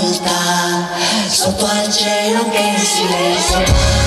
volta sotto al cielo che è in silenzio.